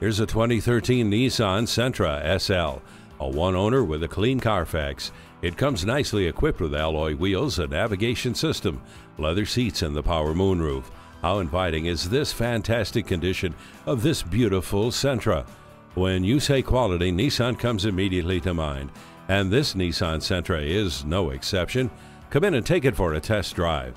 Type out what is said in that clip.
Here's a 2013 Nissan Sentra SL, a one owner with a clean Carfax. It comes nicely equipped with alloy wheels, a navigation system, leather seats, and the power moonroof. How inviting is this fantastic condition of this beautiful Sentra? When you say quality, Nissan comes immediately to mind, and this Nissan Sentra is no exception. Come in and take it for a test drive.